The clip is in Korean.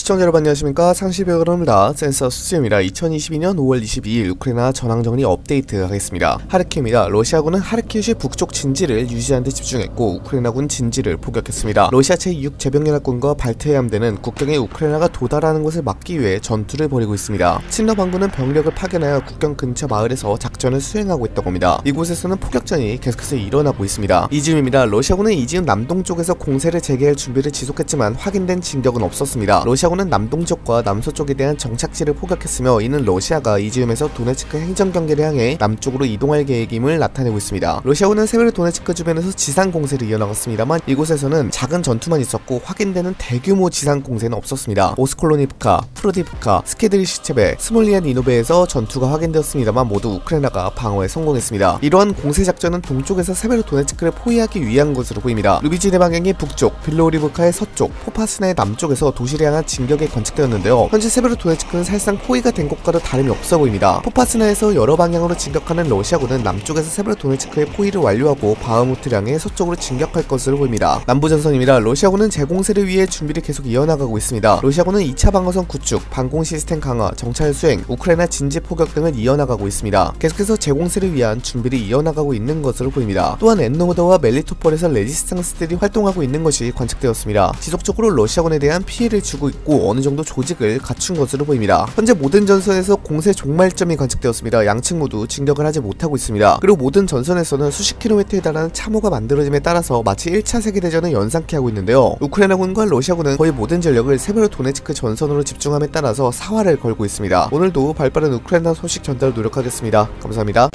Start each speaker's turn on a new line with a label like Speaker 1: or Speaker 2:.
Speaker 1: 시청자 여러분 안녕하십니까? 상시배우입니다. 센서 수지입니다. 2022년 5월 22일 우크라이나 전황정리 업데이트 하겠습니다. 하르키우입니다. 러시아군은 하르키우시 북쪽 진지를 유지하는 데 집중했고 우크라이나군 진지를 포격했습니다. 러시아 제6 제병연합군과 발트해 함대는 국경에 우크라이나가 도달하는 것을 막기 위해 전투를 벌이고 있습니다. 친러 반군은 병력을 파견하여 국경 근처 마을에서 작전을 수행하고 있다고 합니다. 이곳에서는 포격전이 계속해서 일어나고 있습니다. 이지움입니다. 러시아군은 이지움 남동쪽에서 공세를 재개할 준비를 지속했지만 확인된 진격은 없었습니다. 러시아 군은 남동쪽과 남서쪽에 대한 정착지를 포격했으며 이는 러시아가 이지움에서 도네츠크 행정 경계를 향해 남쪽으로 이동할 계획임을 나타내고 있습니다. 러시아군은 세베르 도네츠크 주변에서 지상 공세를 이어나갔습니다만 이곳에서는 작은 전투만 있었고 확인되는 대규모 지상 공세는 없었습니다. 오스콜로니프카, 프로디프카, 스케드리시체베, 스몰리안 이노베에서 전투가 확인되었습니다만 모두 우크라이나가 방어에 성공했습니다. 이러한 공세 작전은 동쪽에서 세베르 도네츠크를 포위하기 위한 것으로 보입니다. 루비지네 방향의 북쪽, 빌로리브카의 서쪽, 포파스나의 남쪽에서 도시를 향한 진격이 관측되었는데요. 현재 세베르 도네츠크는 사실상 포위가 된 것과도 다름이 없어 보입니다. 포파스나에서 여러 방향으로 진격하는 러시아군은 남쪽에서 세베르 도네츠크의 포위를 완료하고 바흐무트를 향해 서쪽으로 진격할 것으로 보입니다. 남부전선입니다. 러시아군은 재공세를 위해 준비를 계속 이어나가고 있습니다. 러시아군은 2차 방어선 구축, 방공 시스템 강화, 정찰 수행, 우크라이나 진지 포격 등을 이어나가고 있습니다. 계속해서 재공세를 위한 준비를 이어나가고 있는 것으로 보입니다. 또한 엔노모더와 멜리토폴에서 레지스탕스들이 활동하고 있는 것이 관측되었습니다. 지속적으로 러시아군에 대한 피해를 주고 있고 어느 정도 조직을 갖춘 것으로 보입니다. 현재 모든 전선에서 공세 종말점이 관측되었습니다. 양측 모두 진격을 하지 못하고 있습니다. 그리고 모든 전선에서는 수십 킬로미터에 달하는 참호가 만들어짐에 따라서 마치 1차 세계대전을 연상케 하고 있는데요. 우크라이나군과 러시아군은 거의 모든 전력을 세베르 도네츠크 전선으로 집중함에 따라서 사활을 걸고 있습니다. 오늘도 발빠른 우크라이나 소식 전달을 노력하겠습니다. 감사합니다.